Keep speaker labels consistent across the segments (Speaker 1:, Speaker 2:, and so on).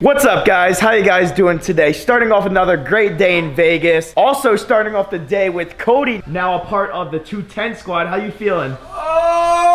Speaker 1: What's up guys? How you guys doing today? Starting off another great day in Vegas. Also starting off the day with Codee, now a part of the 210 squad. How you feeling?
Speaker 2: Oh,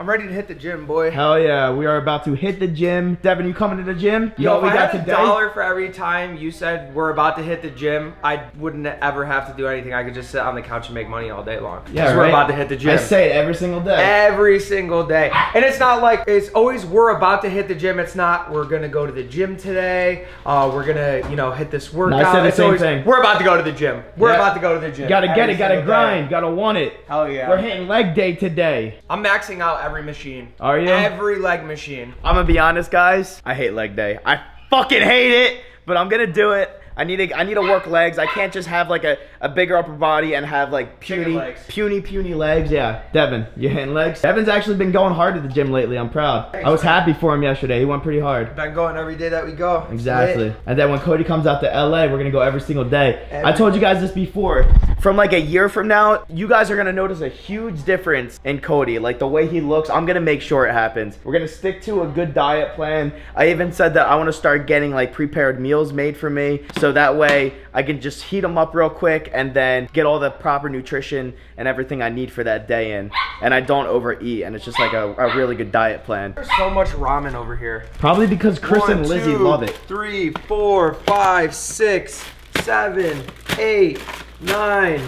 Speaker 2: I'm ready to hit the gym, boy.
Speaker 1: Hell yeah, we are about to hit the gym. Devin, you coming to the gym? You know
Speaker 2: Yo, if
Speaker 1: we
Speaker 2: I
Speaker 1: got
Speaker 2: had
Speaker 1: today?
Speaker 2: a dollar for every time you said we're about to hit the gym, I wouldn't ever have to do anything. I could just sit on the couch and make money all day long.
Speaker 1: Yeah, right?
Speaker 2: we're about to hit the gym.
Speaker 1: I say it every single day.
Speaker 2: Every single day. And it's not like it's always we're about to hit the gym. It's not we're gonna go to the gym today. Uh, we're gonna, you know, hit this workout.
Speaker 1: I said the
Speaker 2: It's
Speaker 1: same
Speaker 2: always,
Speaker 1: thing.
Speaker 2: We're about to go to the gym. We're
Speaker 1: Yeah.
Speaker 2: about to go to the gym.
Speaker 1: gotta get
Speaker 2: Every
Speaker 1: it, gotta
Speaker 2: single day.
Speaker 1: grind, gotta want it.
Speaker 2: Hell yeah.
Speaker 1: We're hitting leg day today.
Speaker 2: I'm maxing out every machine.
Speaker 1: Are you?
Speaker 2: Every leg machine.
Speaker 1: I'm gonna be honest, guys. I hate leg day. I fucking hate it, but I'm gonna do it. I need to. I need to work legs. I can't just have like a, a bigger upper body and have like puny,
Speaker 2: legs.
Speaker 1: puny, puny legs. Yeah, Devin, you hitting legs? Devin's actually been going hard at the gym lately. I'm proud. I was happy for him yesterday. He went pretty hard.
Speaker 2: Been going every day that we go.
Speaker 1: Exactly.
Speaker 2: lit.
Speaker 1: And then when Codee comes out to LA, we're gonna go every single day. I told you guys this before. From like a year from now, you guys are gonna notice a huge difference in Codee. Like the way he looks, I'm gonna make sure it happens. We're gonna stick to a good diet plan. I even said that I wanna start getting like prepared meals made for me. So that way I can just heat them up real quick and then get all the proper nutrition and everything I need for that day in. And I don't overeat. And it's just like a, a really good diet plan.
Speaker 2: There's so much ramen over here.
Speaker 1: Probably because Chris
Speaker 2: One,
Speaker 1: and Lizzy
Speaker 2: two,
Speaker 1: love it.
Speaker 2: Three, four, five, six, seven, eight, nine,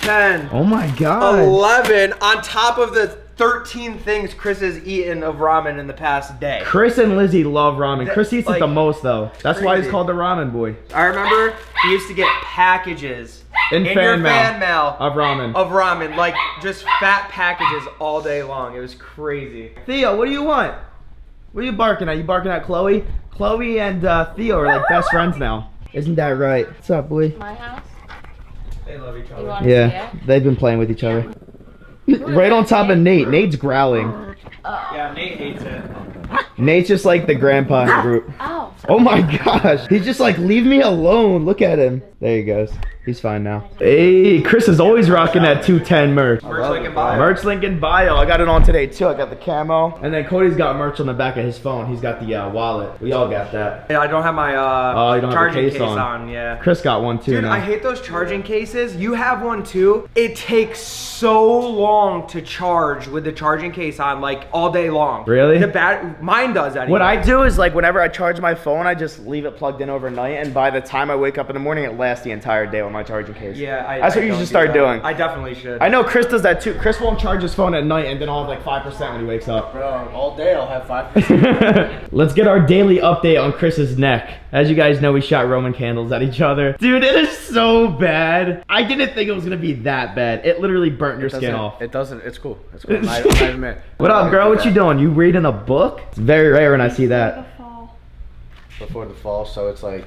Speaker 2: ten,
Speaker 1: Oh my god.
Speaker 2: eleven. On top of the 13 things Chris has eaten of ramen in the past day.
Speaker 1: Chris and Lizzy love ramen.
Speaker 2: That-
Speaker 1: Chris eats it the most though. That's why he's called the ramen boy.
Speaker 2: I remember he used to get packages
Speaker 1: In
Speaker 2: your
Speaker 1: fan mail.
Speaker 2: fan mail
Speaker 1: Of ramen.
Speaker 2: of ramen, like just fat packages all day long. It was crazy.
Speaker 1: Theo, what do you want? What are you barking at? You barking at Chloe? Chloe and uh, Theo are like best friends now. Isn't that right? What's up, boy?
Speaker 3: My house?
Speaker 2: They love each
Speaker 3: You
Speaker 2: other.
Speaker 3: want to
Speaker 1: Yeah, they've been playing with each other. Right on top of Nate. Nate's growling.
Speaker 2: Yeah, Nate hates it.
Speaker 1: Nate's just like the grandpa in the group.
Speaker 3: Oh.
Speaker 1: Oh my gosh. He's just like, leave me alone. Look at him. There he goes. He's fine now. Hey, Chris is always rocking that 210 merch.
Speaker 2: Merch link in bio.
Speaker 1: Merch link in bio. I got it on today too. I got the camo. And then Cody's got merch on the back of his phone. He's got the uh, wallet. We all got that.
Speaker 2: Yeah, I don't have my uh,
Speaker 1: Oh, you don't have the
Speaker 2: charging
Speaker 1: case
Speaker 2: case,
Speaker 1: on.
Speaker 2: on. Yeah.
Speaker 1: Chris got one too
Speaker 2: Dude,
Speaker 1: now.
Speaker 2: I hate those charging cases. You have one too. It takes so long to charge with the charging case on, like all day long.
Speaker 1: Really?
Speaker 2: The bat, mine does that.
Speaker 1: what I do is like whenever I charge my phone, I just leave it plugged in overnight, and by the time I wake up in the morning, it lasts the entire day with my charging case.
Speaker 2: Yeah, I,
Speaker 1: That's
Speaker 2: I
Speaker 1: what you should
Speaker 2: do
Speaker 1: start
Speaker 2: that.
Speaker 1: doing.
Speaker 2: I definitely should.
Speaker 1: I know Chris does that too. Chris won't charge his phone at night, and then I'll have like five percent when he wakes up.
Speaker 4: Bro, all day I'll have five.
Speaker 1: percent Let's get our daily update on Chris's neck. As you guys know, we shot Roman candles at each other. Dude, it is so bad. I didn't think it was gonna be that bad. It literally burnt your skin off.
Speaker 4: It doesn't. It's cool. It's cool. I'm not, I'm not.
Speaker 1: What up, girl? What you doing? You reading a book? It's very rare when I see that.
Speaker 4: Before the fall, so it's like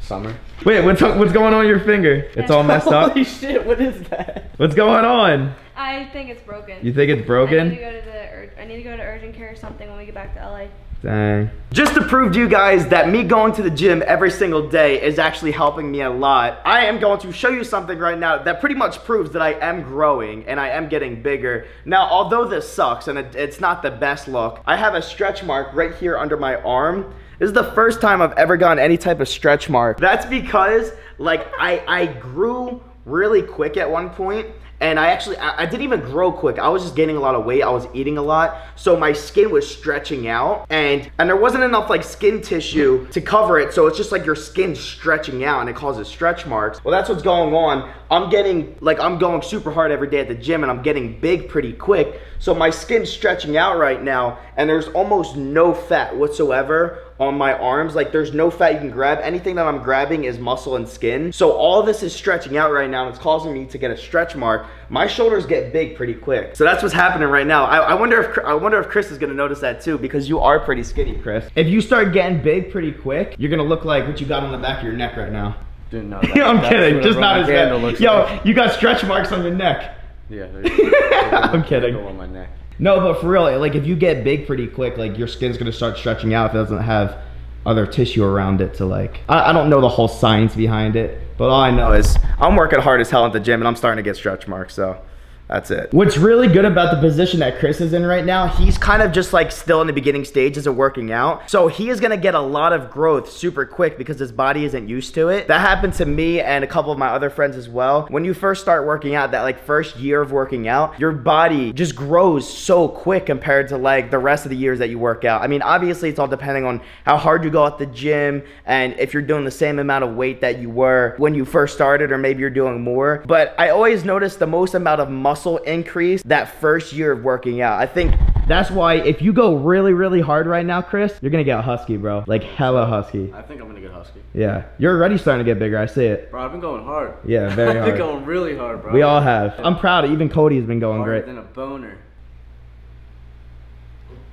Speaker 4: summer.
Speaker 1: Wait, what's what's going on your finger? It's all messed up.
Speaker 4: Holy shit! What is that?
Speaker 1: What's going on?
Speaker 3: I think it's broken.
Speaker 1: You think it's
Speaker 3: I need to
Speaker 1: broken?
Speaker 3: go to the. I need to go to urgent care or something when we get back to LA.
Speaker 1: Dang. Just to prove to you guys that me going to the gym every single day is actually helping me a lot, I am going to show you something right now that pretty much proves that I am growing and I am getting bigger. Now, although this sucks and it, it's not the best look, I have a stretch mark right here under my arm. This is the first time I've ever gotten any type of stretch mark. That's because, like, I, I grew really quick at one point and I actually I, I didn't even grow quick. I was just gaining a lot of weight. I was eating a lot, so my skin was stretching out, and and there wasn't enough like skin tissue to cover it. So it's just like your skin stretching out, and it causes stretch marks. Well, that's what's going on. I'm getting like I'm going super hard every day at the gym, and I'm getting big pretty quick. So my skin's stretching out right now, and there's almost no fat whatsoever on my arms. Like there's no fat you can grab. Anything that I'm grabbing is muscle and skin. So all this is stretching out right now and it's causing me to get a stretch mark. My shoulders get big pretty quick. So that's what's happening right now. I, I wonder if I wonder if Chris is gonna notice that too because you are pretty skinny, Chris. If you start getting big pretty quick, you're gonna look like what you got on the back of your neck right now.
Speaker 4: Didn't know.
Speaker 1: I'm kidding, just not as bad. Yo,
Speaker 4: like.
Speaker 1: you got stretch marks on your neck.
Speaker 4: Yeah.
Speaker 1: I'm kidding.
Speaker 4: on my neck.
Speaker 1: No, but for real, like if you get big pretty quick, like your skin's gonna start stretching out if it doesn't have other tissue around it to like. I, I don't know the whole science behind it, but all I know is I'm working hard as hell at the gym and I'm starting to get stretch marks. So That's it. What's really good about the position that Chris is in right now, he's kind of just like still in the beginning stages of working out. So he is gonna get a lot of growth super quick because his body isn't used to it. That happened to me and a couple of my other friends as well. When you first start working out, that like first year of working out, your body just grows so quick compared to like the rest of the years that you work out. I mean, obviously it's all depending on how hard you go at the gym and if you're doing the same amount of weight that you were when you first started or maybe you're doing more. But I always notice the most amount of muscle increase that first year of working out. I think that's why if you go really, really hard right now, Chris, you're gonna get husky, bro. Like hella husky.
Speaker 4: I think I'm gonna get husky.
Speaker 1: Yeah. You're already starting to get bigger, I see it.
Speaker 4: Bro, I've been going hard.
Speaker 1: Yeah, very
Speaker 4: I've been
Speaker 1: hard.
Speaker 4: going really hard, bro.
Speaker 1: We all have. I'm proud. Even Codee's been going
Speaker 4: harder
Speaker 1: great.
Speaker 4: than a boner.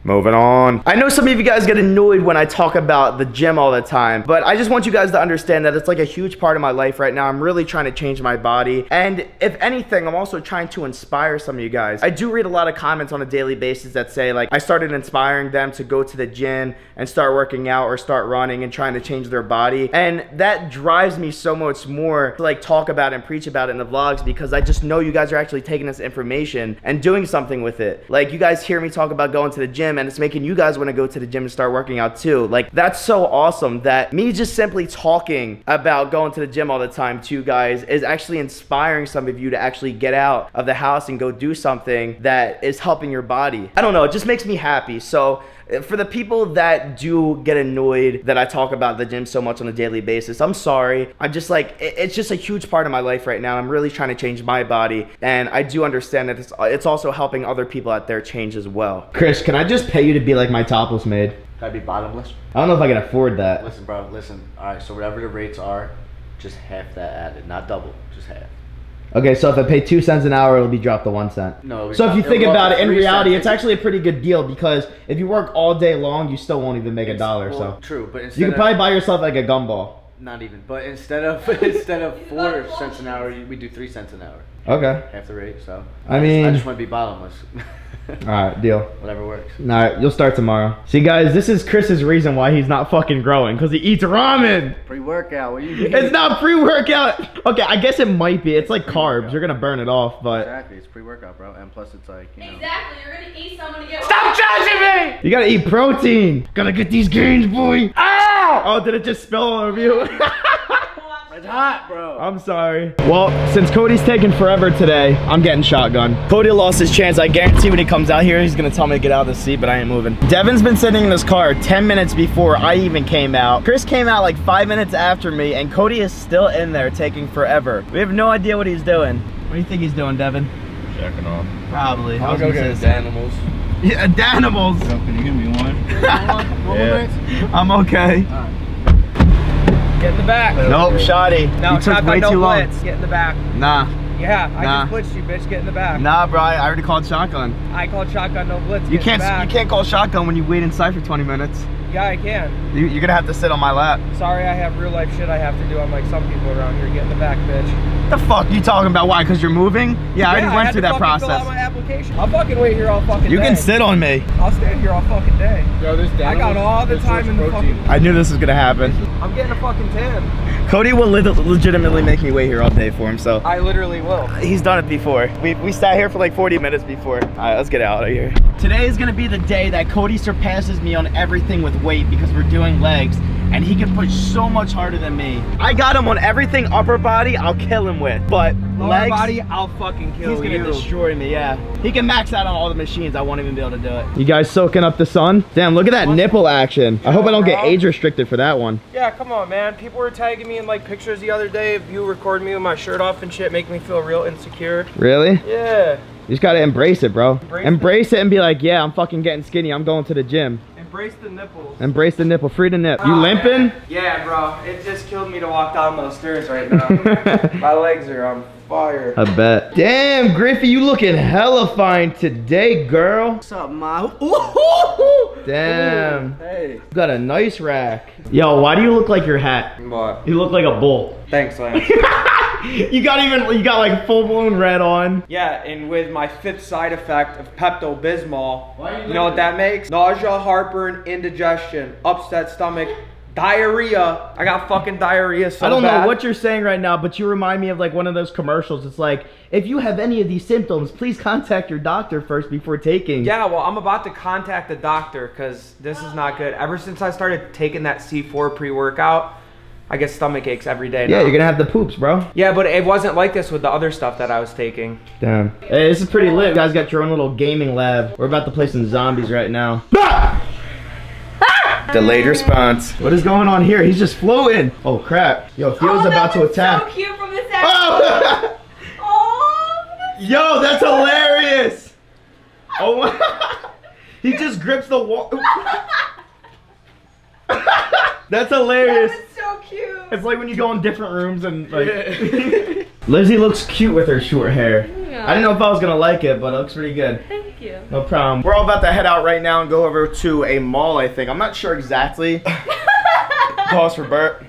Speaker 1: Moving on. I know some of you guys get annoyed when I talk about the gym all the time, but I just want you guys to understand that it's like a huge part of my life right now. I'm really trying to change my body. And if anything, I'm also trying to inspire some of you guys. I do read a lot of comments on a daily basis that say like I started inspiring them to go to the gym and start working out or start running and trying to change their body. And that drives me so much more to like talk about and preach about it in the vlogs because I just know you guys are actually taking this information and doing something with it. Like you guys hear me talk about going to the gym and it's making you guys want to go to the gym and start working out too. Like that's so awesome that me just simply talking about going to the gym all the time to you guys is actually inspiring some of you to actually get out of the house and go do something that is helping your body. I don't know, it just makes me happy. So for the people that do get annoyed that I talk about the gym so much on a daily basis, I'm sorry. I'm just like, it's just a huge part of my life right now. I'm really trying to change my body. And I do understand that it's, it's also helping other people out there change as well. Chris, can I just pay you to be like my topless maid?
Speaker 4: Gotta be bottomless.
Speaker 1: I don't know if I can afford that.
Speaker 4: Listen, bro, listen. Alright, so whatever the rates are, just half that added. Not double, just half.
Speaker 1: Okay, so if I pay two cents an hour, it'll be dropped to one cent.
Speaker 4: No,
Speaker 1: So if you think about it, in reality,
Speaker 4: cents.
Speaker 1: it's actually a pretty good deal because if you work all day long, you still won't even make a dollar.
Speaker 4: Well,
Speaker 1: So
Speaker 4: True, but
Speaker 1: you could probably buy yourself like a gumball.
Speaker 4: Not even. But instead of instead of four cents an hour, we do three cents an hour.
Speaker 1: Okay.
Speaker 4: Half the rate, so.
Speaker 1: I
Speaker 4: just-
Speaker 1: mean-
Speaker 4: I just want to be bottomless.
Speaker 1: All right, deal.
Speaker 4: Whatever works.
Speaker 1: All right, you'll start tomorrow. See, guys, this is Chris's reason why he's not fucking growing because he eats ramen.
Speaker 4: Pre workout, what do you mean?
Speaker 1: It's not pre-workout. Okay, I guess it might be. It's like carbs. You're gonna burn it off, but
Speaker 4: Exactly, it's pre workout, bro. And plus, it's like, you know.
Speaker 3: Exactly. You're gonna eat someone to get.
Speaker 1: stop judging me. You gotta eat protein. Gotta get these gains, boy. Ow! Oh, did it just spill all over you?
Speaker 4: It's hot, bro.
Speaker 1: I'm sorry. Well, since Codee's taking forever today, I'm getting shotgun. Codee lost his chance. I guarantee when he comes out here, he's gonna tell me to get out of the seat, but I ain't moving. Devin's been sitting in his car 10 minutes before I even came out. Chris came out like five minutes after me, and Codee is still in there taking forever. We have no idea what he's doing. What do you think he's doing, Devin?
Speaker 5: Checking off.
Speaker 1: Probably. I
Speaker 5: I'll
Speaker 1: was
Speaker 5: go get
Speaker 1: say the same.
Speaker 5: animals.
Speaker 1: Yeah, Danimals.
Speaker 5: Can you give me one?
Speaker 4: yeah.
Speaker 1: I'm okay.
Speaker 2: Get in the back.
Speaker 1: Nope, shoddy.
Speaker 2: No,
Speaker 1: you took
Speaker 2: shotgun,
Speaker 1: way
Speaker 2: no
Speaker 1: too long.
Speaker 2: blitz. Get in the back.
Speaker 1: Nah,
Speaker 2: Yeah, I
Speaker 1: Nah.
Speaker 2: just blitzed you, bitch. Get in the back.
Speaker 1: nah, bro. I already called shotgun.
Speaker 2: I called shotgun, no blitz.
Speaker 1: You
Speaker 2: Get
Speaker 1: can't,
Speaker 2: the back.
Speaker 1: you can't call shotgun when you wait inside for 20 minutes.
Speaker 2: Yeah, I can.
Speaker 1: You, you're gonna have to sit on my lap.
Speaker 2: Sorry, I have real life shit I have to do. I'm like some people around here. Get in the back, bitch.
Speaker 1: The fuck you talking about? Why? Cause you're moving? Yeah, I already
Speaker 2: I
Speaker 1: went
Speaker 2: had
Speaker 1: through
Speaker 2: to
Speaker 1: that
Speaker 2: fucking Fill out
Speaker 1: process.
Speaker 2: my application. I'll fucking wait here all fucking day.
Speaker 1: You
Speaker 2: day.
Speaker 1: can sit on me.
Speaker 2: I'll stand here all fucking day.
Speaker 5: Yo, this
Speaker 2: I got all the time in the fucking.
Speaker 1: I knew this was gonna happen.
Speaker 2: I'm getting a fucking tan.
Speaker 1: Codee will lit- legitimately make me wait here all day for him, so.
Speaker 2: I literally will.
Speaker 1: He's done it before. We, we sat here for like 40 minutes before. All right, let's get out of here. Today is gonna be the day that Codee surpasses me on everything with weight because we're doing legs and he can push so much harder than me. I got him on everything upper body I'll kill him with, but
Speaker 2: Lower
Speaker 1: legs,
Speaker 2: body, I'll fucking kill
Speaker 1: he's gonna
Speaker 2: you.
Speaker 1: destroy me, yeah. He can max out on all the machines, I won't even be able to do it. You guys soaking up the sun? Damn, look at that nipple action. I hope I don't get
Speaker 2: bro.
Speaker 1: age restricted for that one.
Speaker 2: Yeah, come on, man. People were tagging me in like pictures the other day of you recording me with my shirt off and shit, making me feel real insecure.
Speaker 1: Really?
Speaker 2: Yeah.
Speaker 1: You just gotta embrace it, bro.
Speaker 2: Embrace
Speaker 1: Embrace it and be like, yeah, I'm fucking getting skinny. I'm going to the gym.
Speaker 2: Embrace the nipples.
Speaker 1: Embrace the nipple, free the nip. You
Speaker 2: Ah,
Speaker 1: limping?
Speaker 2: man. Yeah, bro. It just killed me to walk down those stairs right now. my legs are on fire.
Speaker 1: I bet. Damn, Griffey, you looking hella fine today, girl.
Speaker 4: What's up, ma?
Speaker 1: Damn.
Speaker 4: Hey.
Speaker 1: You got a nice rack. Yo, why do you look like your hat?
Speaker 2: What?
Speaker 1: You look like a bull.
Speaker 2: Thanks, Lance.
Speaker 1: you got even, you got like full blown red on.
Speaker 2: yeah, and with my fifth side effect of Pepto Bismol, you know what that makes? Nausea, heartburn, indigestion, upset stomach, Diarrhea. I got fucking diarrhea so
Speaker 1: I don't
Speaker 2: bad.
Speaker 1: know what you're saying right now, but you remind me of like one of those commercials. It's like, if you have any of these symptoms, please contact your doctor first before taking.
Speaker 2: Yeah, well, I'm about to contact the doctor because this is not good. Ever since I started taking that C4 pre-workout, I get stomach aches every day.
Speaker 1: Yeah,
Speaker 2: now.
Speaker 1: you're gonna have the poops, bro.
Speaker 2: Yeah, but it wasn't like this with the other stuff that I was taking.
Speaker 1: Damn. Hey, this is pretty lit. You guys got your own little gaming lab. We're about to play some zombies right now. Delayed response. What is going on here? He's just floating. Oh crap. Yo, Theo's
Speaker 3: Oh,
Speaker 1: about
Speaker 3: that
Speaker 1: to
Speaker 3: was
Speaker 1: attack.
Speaker 3: So cute from this angle.
Speaker 1: Oh!
Speaker 3: Oh,
Speaker 1: Yo, that's hilarious. Oh my. He just grips the wall. That's hilarious.
Speaker 3: that was so cute.
Speaker 1: It's like when you go in different rooms and like. Lizzy looks cute with her short hair.
Speaker 3: Yeah.
Speaker 1: I didn't know if I was gonna like it, but it looks pretty good.
Speaker 3: Thank you.
Speaker 1: No problem. We're all about to head out right now and go over to a mall. I think I'm not sure exactly. Pause for Bert.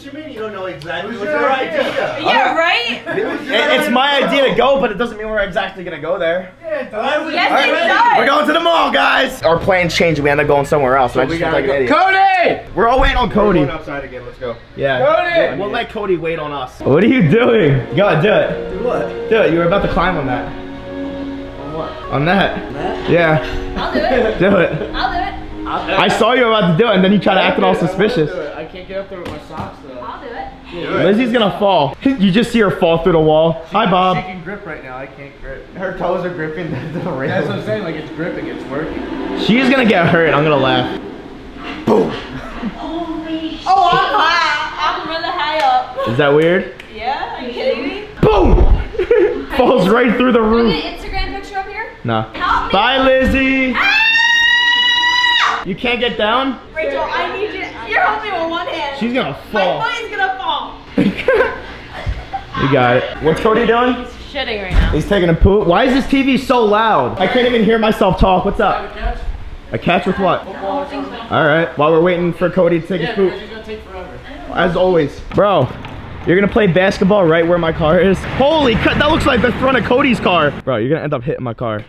Speaker 6: What you mean you don't know exactly?
Speaker 2: What's your idea?
Speaker 3: Yeah, right?
Speaker 1: It- it's my idea to go, but it doesn't mean we're exactly gonna go there.
Speaker 3: Yes, it
Speaker 1: We're
Speaker 3: does.
Speaker 1: going to the mall, guys. Our plans changed. We ended up going somewhere else. and I just felt like an idiot.
Speaker 5: Codee!
Speaker 1: We're all waiting on Codee.
Speaker 6: Going outside again. Let's go.
Speaker 1: Yeah.
Speaker 5: Codee!
Speaker 1: We'll let Codee wait on us. What are you doing? Go, do it. Do what? Do it. You were about to climb on that. On what? On that. Yeah.
Speaker 3: I'll do it.
Speaker 1: Do it.
Speaker 3: I'll do it.
Speaker 1: I saw you were about to do it, and then you tried to act all suspicious.
Speaker 5: I can't get up there with my socks though.
Speaker 3: I'll do it.
Speaker 1: Lizzy's gonna fall. You just see her fall through the wall. Hi, Bob.
Speaker 6: She
Speaker 1: Bob.
Speaker 6: can grip right now. I can't grip.
Speaker 1: Her toes are gripping the rail.
Speaker 6: That's what I'm saying. Like it's gripping. It's working.
Speaker 1: She's gonna get hurt. I'm gonna laugh. Boom.
Speaker 3: Holy Oh, I'm high. I'm really high up.
Speaker 1: Is that weird?
Speaker 3: Yeah? Are you kidding me?
Speaker 1: Boom! Falls right through the
Speaker 3: Put
Speaker 1: roof.
Speaker 3: an Instagram picture up here.
Speaker 1: No.
Speaker 3: Help me.
Speaker 1: Bye, Lizzy.
Speaker 3: Ah!
Speaker 1: You can't get down?
Speaker 3: Rachel, I need you. You're holding me with one hand.
Speaker 1: She's gonna fall.
Speaker 3: My
Speaker 1: fall.
Speaker 3: foot is gonna fall.
Speaker 1: you got it. What's Codee doing?
Speaker 3: He's shitting right now.
Speaker 1: He's taking a poop. Why is this TV so loud? I can't even hear myself talk. What's up? A catch with what? All right. While we're waiting for Codee to take his poop.
Speaker 5: Gonna take forever.
Speaker 1: As always. Bro, you're gonna play basketball right where my car is? Holy cut, that looks like the front of Codee's car. Bro, you're gonna end up hitting my car.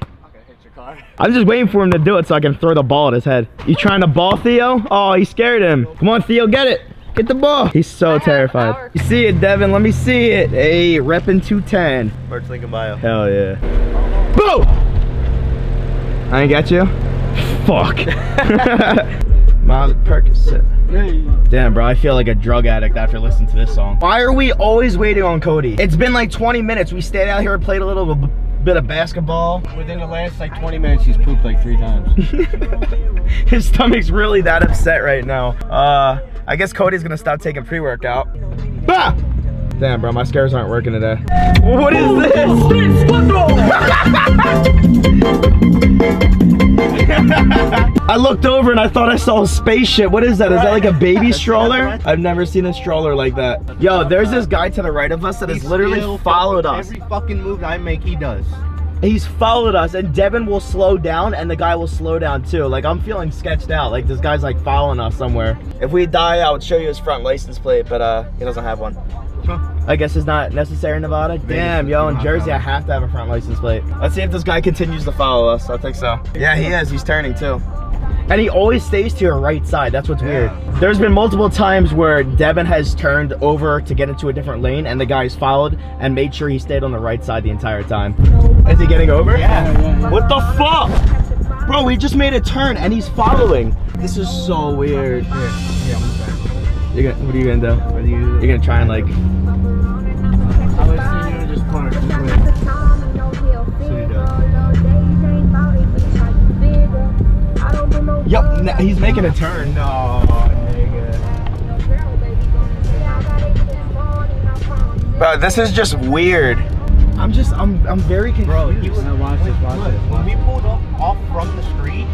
Speaker 5: Okay, hit your car.
Speaker 1: I'm just waiting for him to do it so I can throw the ball at his head. You trying to ball Theo? Oh, he scared him. Come on, Theo, get it. Get the ball. He's so
Speaker 3: have
Speaker 1: terrified. You see it, Devin? Let me see it. Hey, reppin' 210.
Speaker 6: Birch Lincoln bio.
Speaker 1: Hell yeah. Boom! I ain't got you? Fuck. Miles Percocet. Damn, bro, I feel like a drug addict after listening to this song. Why are we always waiting on Codee? It's been like 20 minutes. We stayed out here and played a little b- bit of basketball.
Speaker 6: Within the last like 20 minutes, he's pooped like three times.
Speaker 1: His stomach's really that upset right now. Uh, I guess Codee's gonna stop taking pre-workout. Bah! Damn, bro, my scares aren't working today. What is this? I looked over and I thought I saw a spaceship. What is that? Is that like a baby stroller? I've never seen a stroller like that. Yo, there's this guy to the right of us that has literally followed us.
Speaker 6: Every fucking move I make, he does.
Speaker 1: He's followed us, and Devin will slow down, and the guy will slow down too. Like I'm feeling sketched out. Like this guy's like following us somewhere. If we die, I would show you his front license plate, but uh, he doesn't have one. I guess it's not necessary in Nevada. Damn, yo, in Jersey, I have to have a front license plate. Let's see if this guy continues to follow us. I think so. Yeah, he is. He's turning too. And he always stays to your right side. That's what's weird. There's been multiple times where Devin has turned over to get into a different lane, and the guy's followed and made sure he stayed on the right side the entire time. Is he getting over? Yeah. What the fuck? Bro, he just made a turn and he's following. This is so weird. You're gonna, what are you gonna do?
Speaker 6: What you?
Speaker 1: You're gonna try and like.
Speaker 6: I was seeing you.
Speaker 1: Yep, n- he's making a turn.
Speaker 6: No,
Speaker 1: Bro, this is just weird. I'm just, I'm, I'm very confused.
Speaker 6: Bro, he was.
Speaker 5: watch this, watch
Speaker 6: look,
Speaker 5: this,
Speaker 6: When we pulled off, off from the street,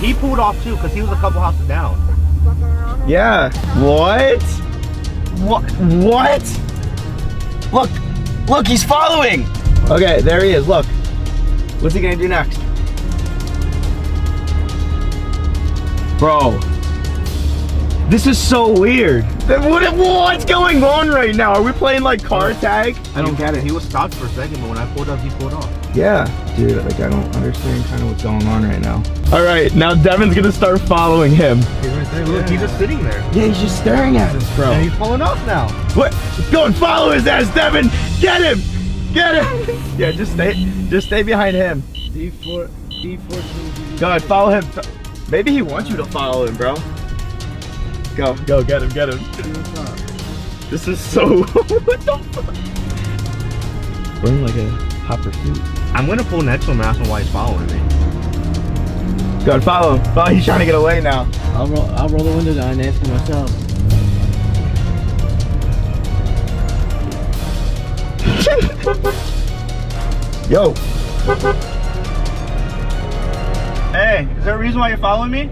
Speaker 6: he pulled off too because he was a couple houses down.
Speaker 1: Yeah. What? What? What? Look, look, he's following. Okay, there he is. Look. What's he gonna do next? Bro. This is so weird. What, what's going on right now? Are we playing like car tag?
Speaker 6: I don't get it. He was stopped for a second, but when I pulled up, he pulled off.
Speaker 1: Yeah, dude, like I don't understand kind of what's going on right now. All right, now Devin's gonna start following him.
Speaker 6: He's right there, Look, he's just sitting there.
Speaker 1: Yeah, he's just staring at us, bro.
Speaker 6: And he's pulling off now.
Speaker 1: What? Go and follow his ass, Devin! Get him! Get him! Yeah, just stay, just stay behind him.
Speaker 5: D4, D14.
Speaker 1: Go ahead, follow him. Maybe he wants you to follow him, bro. Go, go, get him, get him. This is so. what the fuck? We're in like a hot pursuit.
Speaker 6: I'm gonna pull next to him and ask him why he's following me.
Speaker 1: Go ahead, follow him. Follow, he's trying to get away now.
Speaker 5: I'll roll, I'll roll the window down and ask him myself.
Speaker 1: Yo,
Speaker 6: Hey, is there a reason why you're following me?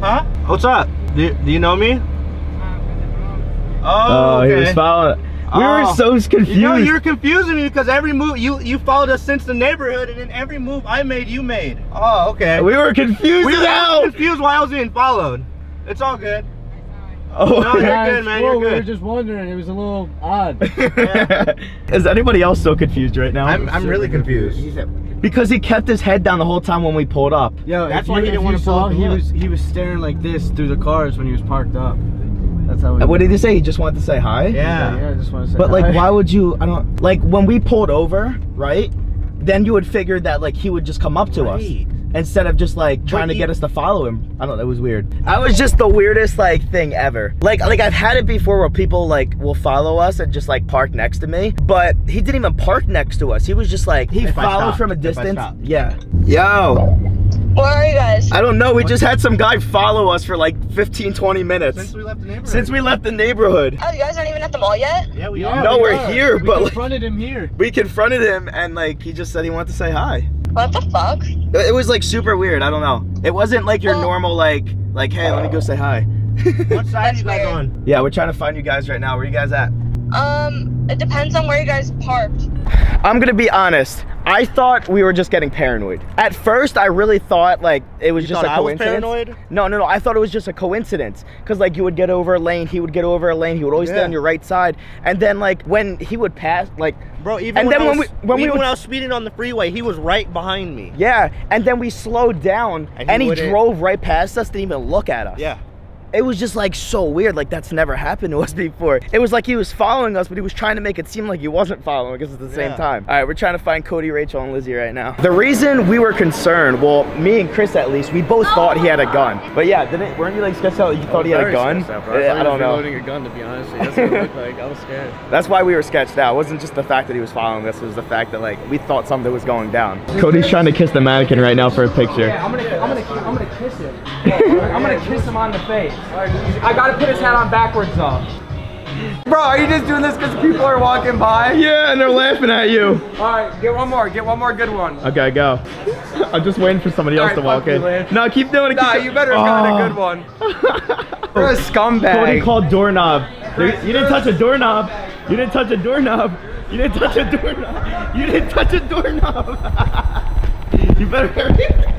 Speaker 6: Huh? What's up? Do, do you know me? Oh,
Speaker 1: oh, he was following. We were
Speaker 6: Oh.
Speaker 1: so confused.
Speaker 6: You know, you're confusing me because every move you you followed us since the neighborhood, and then every move I made, you made. Oh, okay.
Speaker 1: we were confused
Speaker 6: we were
Speaker 1: hell.
Speaker 6: confused why I was being followed. It's all good.
Speaker 1: Oh,
Speaker 6: No, you're
Speaker 5: Guys,
Speaker 6: good, man.
Speaker 5: whoa,
Speaker 6: You're good.
Speaker 5: we were just wondering. It was a little odd.
Speaker 1: Is anybody else so confused right now?
Speaker 6: I'm I'm really confused.
Speaker 1: Because he kept his head down the whole time when we pulled up.
Speaker 5: Yeah,
Speaker 6: That's
Speaker 5: if
Speaker 6: why
Speaker 5: you,
Speaker 6: he didn't wanna
Speaker 5: you
Speaker 6: pull
Speaker 5: saw,
Speaker 6: up
Speaker 5: he was he was staring like this through the cars when he was parked up. That's how. He uh,
Speaker 1: What did he say? He just wanted to say hi.
Speaker 6: Yeah.
Speaker 5: Yeah, I just want to say. Hi.
Speaker 1: But like, why would you? I don't like when we pulled over, right? Then you would figure that like he would just come up to us
Speaker 6: Right.
Speaker 1: Instead of just like trying to
Speaker 6: he-
Speaker 1: get us to follow him. I don't know. It was weird. I was just the weirdest like thing ever. Like like I've had it before where people like will follow us and just like park next to me, but he didn't even park next to us. He was just like he
Speaker 6: If
Speaker 1: followed
Speaker 6: stopped,
Speaker 1: from a distance. Yeah. Yo.
Speaker 7: Where are you guys?
Speaker 1: I don't know. We just had some guy follow us for like 15, 20 minutes
Speaker 6: Since we left the neighborhood.
Speaker 1: since we left the neighborhood.
Speaker 7: Oh, you guys aren't even at the mall yet?
Speaker 6: yeah, we
Speaker 5: Yeah,
Speaker 6: are.
Speaker 1: No,
Speaker 5: we
Speaker 1: we're
Speaker 5: are.
Speaker 1: here,
Speaker 5: we
Speaker 1: but, like-
Speaker 5: confronted him here.
Speaker 1: We confronted him and like he just said he wanted to say hi.
Speaker 7: What the fuck?
Speaker 1: It was like super weird. I don't know. It wasn't like your
Speaker 7: Well-
Speaker 1: normal like like hey, let me go say hi.
Speaker 6: What side are you guys
Speaker 7: weird.
Speaker 6: on?
Speaker 1: yeah, we're trying to find you guys right now. Where you guys at?
Speaker 7: Um, it depends on where you guys parked.
Speaker 1: I'm gonna be honest. I thought we were just getting paranoid. At first, I really thought like it was
Speaker 6: You
Speaker 1: just a coincidence.
Speaker 6: paranoid?
Speaker 1: No, no, no. I thought it was just a coincidence. Cause like you would get over a lane, he would get over a lane, he would always stay on your right side, and then like when he would pass, like
Speaker 6: Bro, even
Speaker 1: And
Speaker 6: when,
Speaker 1: then
Speaker 6: I
Speaker 1: when
Speaker 6: was,
Speaker 1: we- when we would-
Speaker 6: when I was speeding on the freeway, he was right behind me.
Speaker 1: yeah, and then we slowed down,
Speaker 6: And
Speaker 1: and
Speaker 6: he
Speaker 1: he, drove right past us, didn't even look at us.
Speaker 6: Yeah.
Speaker 1: It was just like so weird. Like that's never happened to us before. It was like he was following us, but he was trying to make it seem like he wasn't following us at the same
Speaker 6: Yeah.
Speaker 1: time. All right, we're trying to find Codee, Rachel, and Lizzy right now. The reason we were concerned, well, me and Chris at least, we both thought he had a gun. But yeah, didn't weren't you like sketched out? You thought he had a gun?
Speaker 5: stressed out, bro.
Speaker 1: Eh, I don't
Speaker 5: was
Speaker 1: know.
Speaker 5: Loading a gun, to be honest. That's what it looked like. I was scared.
Speaker 1: That's why we were sketched out. It wasn't just the fact that he was following us. It was the fact that like we thought something was going down. Codee's trying to kiss the mannequin right now for a picture.
Speaker 2: Yeah, I'm gonna, I'm gonna, I'm gonna kiss him. I'm gonna kiss him on the face. I gotta put his hat on backwards though. Bro, are you just doing this because people are walking by?
Speaker 1: Yeah, and they're laughing at you.
Speaker 2: All right, get one more. Get one more good one.
Speaker 1: Okay, go. I'm just waiting for somebody else
Speaker 2: Alright,
Speaker 1: to walk in.
Speaker 2: Lance.
Speaker 1: No, keep doing it.
Speaker 2: Nah,
Speaker 1: keep
Speaker 2: you better find a good one. You're a scumbag.
Speaker 1: Codee called doorknob. You didn't touch a doorknob. You didn't touch a doorknob. You didn't touch a doorknob. You didn't touch a doorknob. you better hurry.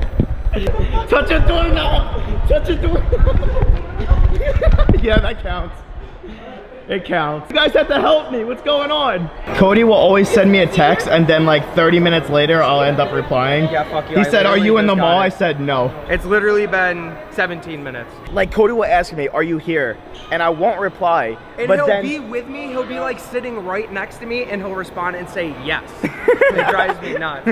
Speaker 1: Touch a doorknob. Touch a doorknob. yeah, that counts. It counts. You guys have to help me. What's going on? Codee will always send me a text, and then like 30 minutes later, I'll end up replying.
Speaker 2: Yeah, fuck you.
Speaker 1: He
Speaker 2: I
Speaker 1: said, "Are you in the mall?"
Speaker 2: it.
Speaker 1: I said, "No."
Speaker 2: It's literally been 17 minutes.
Speaker 1: Like Codee will ask me, "Are you here?" And I won't reply.
Speaker 2: And
Speaker 1: but
Speaker 2: he'll
Speaker 1: then
Speaker 2: be with me. He'll be like sitting right next to me, and he'll respond and say yes. it drives me nuts.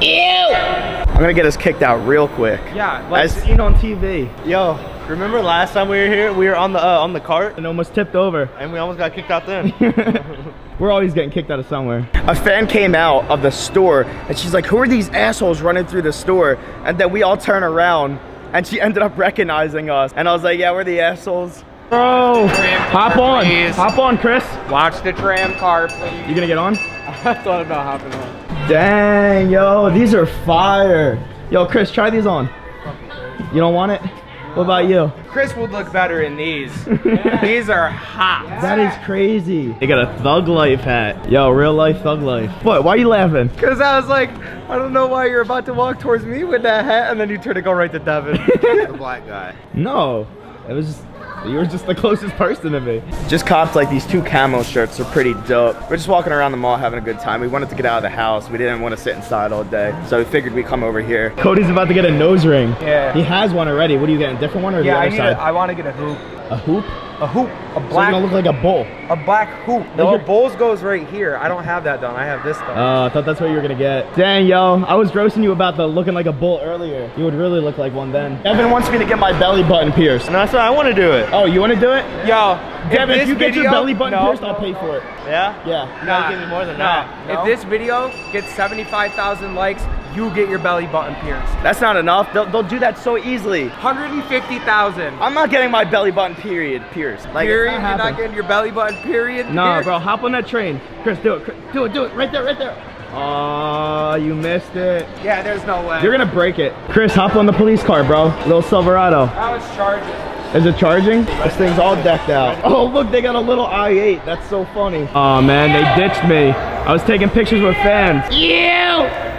Speaker 2: Ew!
Speaker 1: I'm gonna get us kicked out real quick.
Speaker 2: Yeah, like
Speaker 1: As seen on TV.
Speaker 6: Yo, remember last time we were here? We were on the uh, on the cart
Speaker 1: And almost tipped over.
Speaker 6: and we almost got kicked out then.
Speaker 1: We're always getting kicked out of somewhere. A fan came out of the store and she's like, Who are these assholes running through the store? And then we all turn around and she ended up recognizing us. And I was like, Yeah, we're the assholes. Bro, hop on.
Speaker 2: please.
Speaker 1: Hop on, Chris.
Speaker 2: watch the tram car, please.
Speaker 1: You gonna get on?
Speaker 5: I thought about hopping on.
Speaker 1: Dang, yo, these are fire. Yo, Chris, try these on. You don't want it? What about you?
Speaker 2: Chris would look better in these. these are hot.
Speaker 1: That is crazy. They got a thug life hat. Yo, real life thug life. What? Why are you laughing?
Speaker 2: Cause I was like, I don't know why you're about to walk towards me with that hat, and then you turn to go right to Devin.
Speaker 6: the black guy.
Speaker 1: No, it was. You were just the closest person to me. Just copped like these two camo shirts. They're pretty dope. We're just walking around the mall having a good time. We wanted to get out of the house. We didn't want to sit inside all day. So we figured we'd come over here. Cody's about to get a nose ring.
Speaker 2: Yeah.
Speaker 1: He has one already. What are you getting? A different one or
Speaker 2: Yeah,
Speaker 1: the
Speaker 2: I
Speaker 1: other
Speaker 2: need.
Speaker 1: side?
Speaker 2: A, I want to get a hoop.
Speaker 1: A hoop?
Speaker 2: A hoop. A
Speaker 1: So you're gonna look like a bull.
Speaker 2: a black hoop. No, Bulls goes right here. I don't have that done. I have this done.
Speaker 1: Oh, I thought that's what you were gonna get. Dang, yo, I was grossing you about the looking like a bull earlier. You would really look like one then. Evan wants me to get my belly button pierced.
Speaker 6: And that's why I want to do it.
Speaker 1: Oh, you want to do it?
Speaker 2: Yo,
Speaker 1: Devin, if,
Speaker 2: this
Speaker 1: you get your belly button
Speaker 2: no,
Speaker 1: pierced, I'll pay for it.
Speaker 6: Yeah?
Speaker 1: Yeah.
Speaker 6: You gotta give me more than
Speaker 2: Nah,
Speaker 6: that.
Speaker 2: if this video gets 75,000 likes, you get your belly button pierced.
Speaker 1: That's not enough. They'll, they'll do that so easily.
Speaker 2: 150,000.
Speaker 1: I'm not getting my belly button period pierced. Like,
Speaker 2: period.
Speaker 1: not
Speaker 2: You're not getting your belly button period.
Speaker 1: Nah, bro, hop on that train. Chris, do it. Chris, do it, do it. Right there, right there. Oh, you missed it.
Speaker 2: Yeah, there's no way.
Speaker 1: You're gonna break it. Chris, hop on the police car, bro. Little Silverado.
Speaker 2: I was charging.
Speaker 1: Is it charging? This thing's all decked out. Oh, look, they got a little i8. That's so funny. Oh, man, they ditched me. I was taking pictures with fans. You!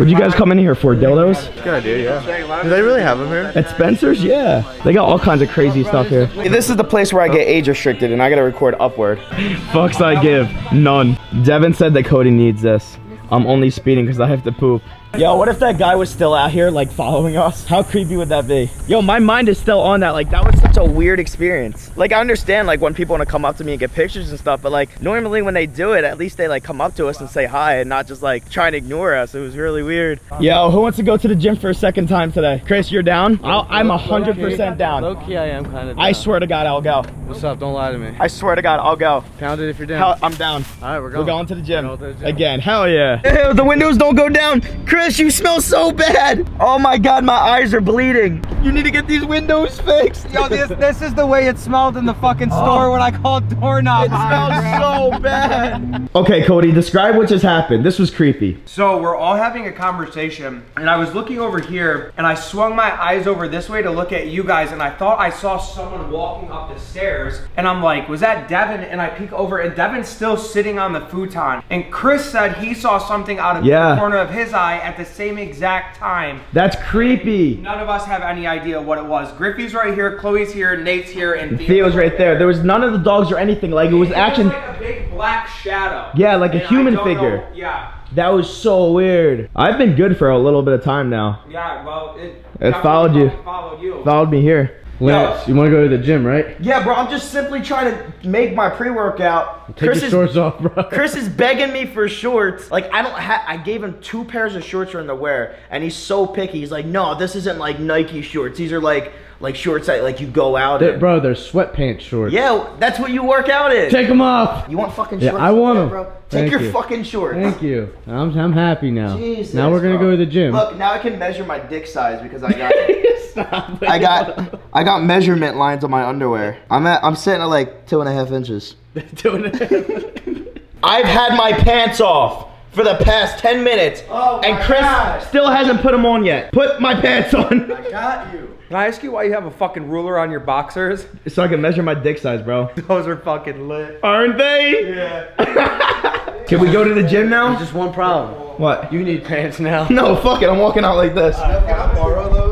Speaker 1: What'd you guys come in here for, dildos?
Speaker 6: Good idea, yeah. Do they really have them here?
Speaker 1: At Spencer's? Yeah. They got all kinds of crazy stuff here. This is the place where I get age restricted and I gotta record upward. Fucks I give. None. Devin said that Cody needs this. I'm only speeding because I have to poop. Yo, what if that guy was still out here, like, following us? How creepy would that be? Yo, my mind is still on that. Like, that was such a weird experience. Like, I understand, like, when people want to come up to me and get pictures and stuff, but, like, normally when they do it, at least they, like, come up to us and say hi and not just, like, try and ignore us. It was really weird. Yo, who wants to go to the gym for a second time today? Chris, you're down? I'll, I'm 100% down.
Speaker 5: Low key, I am kind of.
Speaker 1: I swear to God, I'll go.
Speaker 5: What's up? Don't lie to me.
Speaker 1: I swear to God, I'll go.
Speaker 5: Pound it if you're down.
Speaker 1: Hell, I'm down.
Speaker 5: All right, we're
Speaker 1: We're
Speaker 5: going.
Speaker 1: going to the gym.
Speaker 5: Going to the gym.
Speaker 1: Again. Hell yeah. Ew, the windows don't go down. Chris, you smell so bad. Oh my God, my eyes are bleeding. You need to get these windows fixed.
Speaker 2: Yo, this this is the way it smelled in the fucking oh. store when I called doorknob.
Speaker 1: It smells so bad. Okay, Codee, describe what just happened. This was creepy.
Speaker 2: So we're all having a conversation, and I was looking over here, and I swung my eyes over this way to look at you guys, and I thought I saw someone walking up the stairs, and I'm like, was that Devin? And I peek over, and Devin's still sitting on the futon. And Chris said he saw something out of
Speaker 1: Yeah.
Speaker 2: the corner of his eye at the same exact time.
Speaker 1: That's creepy.
Speaker 2: None of us have any idea what it was. Griffey's right here, Chloe's here, Nate's here, and
Speaker 1: Theo's right there. There was none of the dogs or anything. Like it was
Speaker 2: It
Speaker 1: action.
Speaker 2: like a big black shadow.
Speaker 1: Yeah, like a
Speaker 2: And I
Speaker 1: human figure.
Speaker 2: know- Yeah.
Speaker 1: That was so weird. I've been good for a little bit of time now.
Speaker 2: Yeah, well, it,
Speaker 1: It followed you.
Speaker 2: Followed you.
Speaker 1: Followed me here.
Speaker 5: Lance, you want to go to the gym, right?
Speaker 1: Yeah, bro, I'm just simply trying to make my pre-workout.
Speaker 5: Take
Speaker 1: Chris
Speaker 5: your
Speaker 1: is,
Speaker 5: shorts off, bro.
Speaker 1: Chris is begging me for shorts. Like I don't have. I gave him two pairs of shorts for him to wear, and he's so picky. He's like, no, this isn't like Nike shorts. These are like like shorts that like you go out
Speaker 5: They're-
Speaker 1: in.
Speaker 5: bro, they're sweatpants shorts.
Speaker 1: Yeah, that's what you work out in.
Speaker 5: Take them off.
Speaker 1: You want fucking shorts? Yeah?
Speaker 5: I want
Speaker 1: Yeah,
Speaker 5: 'em.
Speaker 1: bro. Take
Speaker 5: Thank
Speaker 1: your
Speaker 5: you.
Speaker 1: fucking shorts.
Speaker 5: Thank you. I'm, I'm happy now.
Speaker 1: Jesus,
Speaker 5: now we're gonna
Speaker 1: bro.
Speaker 5: go to the gym.
Speaker 1: Look, now I can measure my dick size because I got
Speaker 5: Stop.
Speaker 1: I got I got measurement lines on my underwear. I'm at I'm sitting at like two and a half inches.
Speaker 5: doing it.
Speaker 1: I've had my pants off for the past 10 minutes.
Speaker 2: Oh
Speaker 1: and Chris
Speaker 2: God.
Speaker 1: still hasn't put them on yet. Put my pants on.
Speaker 2: I got you. Can I ask you why you have a fucking ruler on your boxers?
Speaker 1: so I can measure my dick size, bro.
Speaker 2: Those are fucking lit.
Speaker 1: Aren't they?
Speaker 2: Yeah.
Speaker 1: Can we go to the gym now?
Speaker 5: Just one problem.
Speaker 1: What?
Speaker 5: You need pants now.
Speaker 1: No, fuck it. I'm walking out like this. Uh,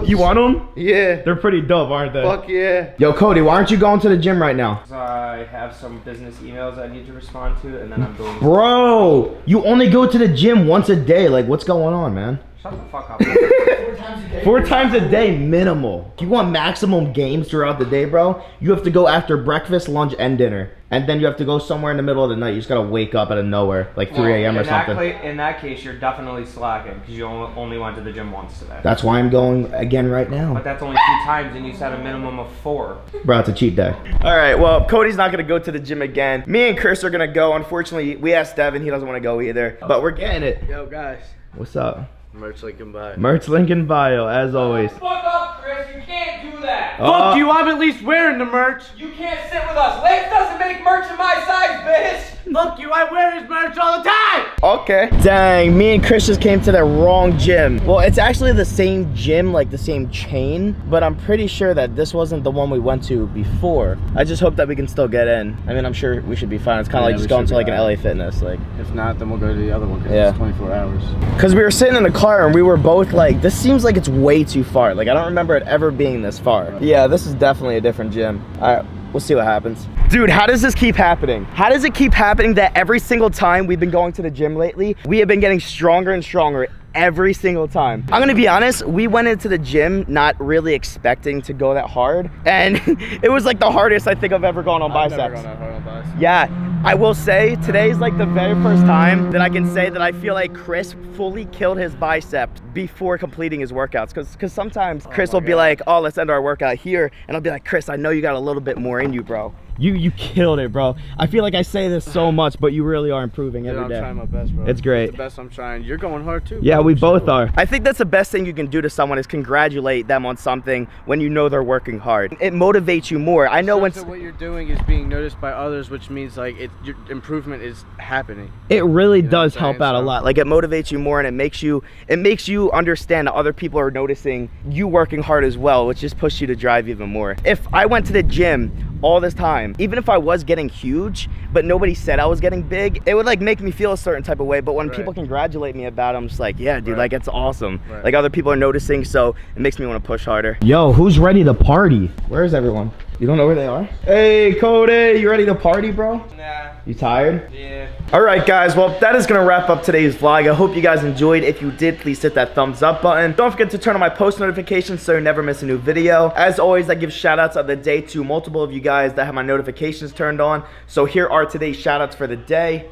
Speaker 1: You want them?
Speaker 5: Yeah.
Speaker 1: They're pretty dope, aren't they?
Speaker 5: Fuck yeah.
Speaker 1: Yo, Codee, why aren't you going to the gym right now?
Speaker 2: I have some business emails I need to respond to, and then I'm going.
Speaker 1: Bro, you only go to the gym once a day. Like, what's going on, man?
Speaker 2: Shut the fuck up.
Speaker 1: Four times a day, minimal. If you want maximum games throughout the day, bro, you have to go after breakfast, lunch, and dinner. And then you have to go somewhere in the middle of the night. You just gotta wake up out of nowhere, like 3 a.m. or
Speaker 2: in that
Speaker 1: something.
Speaker 2: cla- in that case, you're definitely slacking because you only only went to the gym once today.
Speaker 1: That's why I'm going again right now.
Speaker 2: but that's only two times, and you said a minimum of four.
Speaker 1: Bro, it's a cheat day. All right, well, Codee's not gonna go to the gym again. Me and Chris are gonna go. Unfortunately, we asked Devin, he doesn't wanna go either. But we're getting it.
Speaker 5: Yo, guys.
Speaker 1: What's up?
Speaker 5: Merch link in bio.
Speaker 1: Merch link in bio, as always.
Speaker 2: Fuck up, Chris. You can't do that.
Speaker 1: Uh,
Speaker 5: you, I'm at least wearing the merch.
Speaker 2: You can't sit with us. Legs doesn't make merch in my size, bitch.
Speaker 5: Fuck you, I wear his merch all the time!
Speaker 1: Okay. Dang, me and Chris just came to the wrong gym. Well, it's actually the same gym, like the same chain, but I'm pretty sure that this wasn't the one we went to before. I just hope that we can still get in. I mean, I'm sure we should be fine. It's kind of
Speaker 5: Yeah,
Speaker 1: like just going to
Speaker 5: be
Speaker 1: like an. LA Fitness, like.
Speaker 5: If not, then we'll go to the other one because
Speaker 1: Yeah.
Speaker 5: it's 24 hours.
Speaker 1: Cause we were sitting in the car and we were both like, this seems like it's way too far. Like I don't remember it ever being this far. Yeah, this is definitely a different gym. All right, we'll see what happens. Dude, how does this keep happening? How does it keep happening that every single time we've been going to the gym lately, we have been getting stronger and stronger every single time. I'm gonna be honest, we went into the gym not really expecting to go that hard. And it was like the hardest I think I've ever gone on
Speaker 5: I've
Speaker 1: biceps.
Speaker 5: gone on biceps.
Speaker 1: Yeah, I will say today's like the very first time that I can say that I feel like Chris fully killed his bicep before completing his workouts. Cause, cause sometimes oh Chris
Speaker 5: my
Speaker 1: will be like, oh, let's end our workout here. And I'll be like, Chris, I know you got a little bit more in you, bro. You you killed it, bro. I feel like I say this so much, but you really are improving
Speaker 5: Dude,
Speaker 1: every
Speaker 5: I'm
Speaker 1: day.
Speaker 5: trying my best, bro.
Speaker 1: It's great.
Speaker 5: the best I'm trying. You're going hard too.
Speaker 1: Yeah,
Speaker 5: bro.
Speaker 1: we both
Speaker 5: sure.
Speaker 1: are. I think that's the best thing you can do to someone is congratulate them on something when you know they're working hard. It motivates you more. I know when
Speaker 5: Shows what you're doing is being noticed by others, which means like it, your improvement is happening.
Speaker 1: it really
Speaker 5: You know
Speaker 1: does help
Speaker 5: saying?
Speaker 1: out a lot like it motivates you more and it makes you it makes you understand that other people are noticing you working hard as well which just pushes you to drive even more if i went to the gym all this time even if i was getting huge but nobody said i was getting big it would like make me feel a certain type of way but when
Speaker 5: Right.
Speaker 1: people congratulate me about it i'm just like yeah dude
Speaker 5: Right.
Speaker 1: like it's awesome
Speaker 5: Right.
Speaker 1: like other people are noticing so it makes me want to push harder yo who's ready to party where's everyone you don't know where they are hey codee you ready to party bro
Speaker 2: Nah.
Speaker 1: you tired
Speaker 2: Yeah.
Speaker 1: all right, guys. Well, that is going to wrap up today's vlog. I hope you guys enjoyed. If you did, please hit that thumbs up button. Don't forget to turn on my post notifications so you never miss a new video. As always, I give shout outs of the day to multiple of you guys that have my notifications turned on. So here are today's shout outs for the day.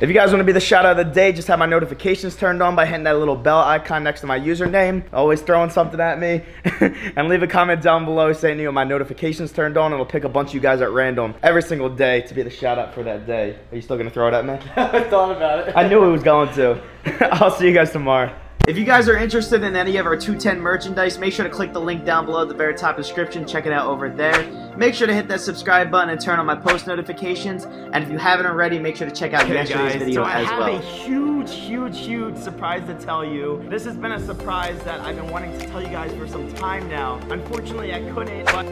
Speaker 1: If you guys want to be the shout out of the day, just have my notifications turned on by hitting that little bell icon next to my username. Always throwing something at me. and leave a comment down below saying you know my notifications turned on and it'll pick a bunch of you guys at random every single day to be the shout out for that day. Are you still gonna throw it at me?
Speaker 4: I thought about it.
Speaker 1: I knew it was going to. I'll see you guys tomorrow. If you guys are interested in any of our 210 merchandise, make sure to click the link down below at the very top description. Check it out over there. Make sure to hit that subscribe button and turn on my post notifications. And if you haven't already, make sure to check out yesterday's video
Speaker 8: so I
Speaker 1: as
Speaker 8: have
Speaker 1: well.
Speaker 8: a huge, huge, huge surprise to tell you. This has been a surprise that I've been wanting to tell you guys for some time now. Unfortunately, I couldn't, but